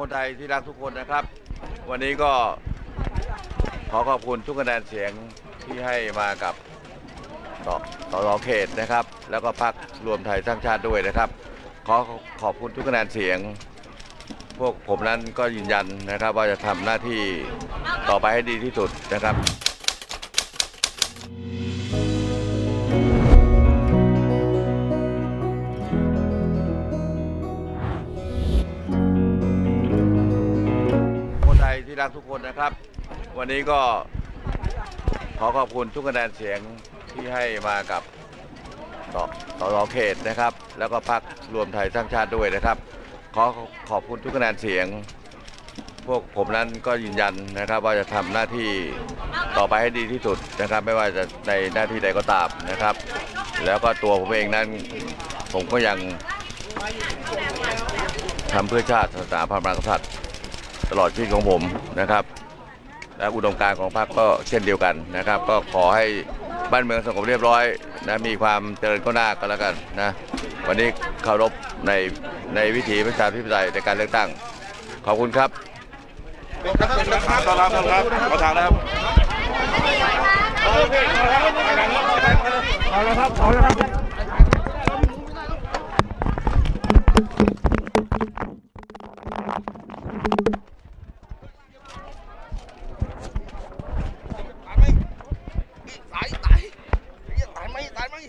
คนไทยที่รักทุกคนนะครับ วันนี้ก็ขอขอบคุณทุกคะแนนเสียงที่ให้มากับสสสเขตนะครับ แล้วก็พรรครวมไทยสร้างชาติด้วยนะครับ ขอขอบคุณทุกคะแนนเสียง พวกผมนั้นก็ยืนยันนะครับ ว่าจะทำหน้าที่ต่อไปให้ดีที่สุดนะครับ รักทุกคนนะครับ วันนี้ก็ขอขอบคุณทุกคะแนนเสียงที่ให้มากับสสสเขตนะครับ แล้วก็พรรครวมไทยสร้างชาติด้วยนะครับ ขอขอบคุณทุกคะแนนเสียง พวกผมนั้นก็ยืนยันนะครับ ว่าจะทำหน้าที่ต่อไปให้ดีที่สุดนะครับ ไม่ว่าจะในหน้าที่ใดก็ตามนะครับ แล้วก็ตัวผมเองนั้นผมก็ยังทำเพื่อชาติศาสนาพระมหากษัตริย์ ตลอดชีวิตของผมนะครับ และอุดมการณ์ของพรรคก็เช่นเดียวกันนะครับ ก็ขอให้บ้านเมืองสงบเรียบร้อยนะมีความเจริญก้าวหน้าก็แล้วกันนะวันนี้เคารพในในวิถีประชาธิปไตยในการเลือกตั้ง ขอบคุณครับต้อนรับต้อนรับขอทางนะครับเอาละครับเอาละครับ tải tải tải mày tải mày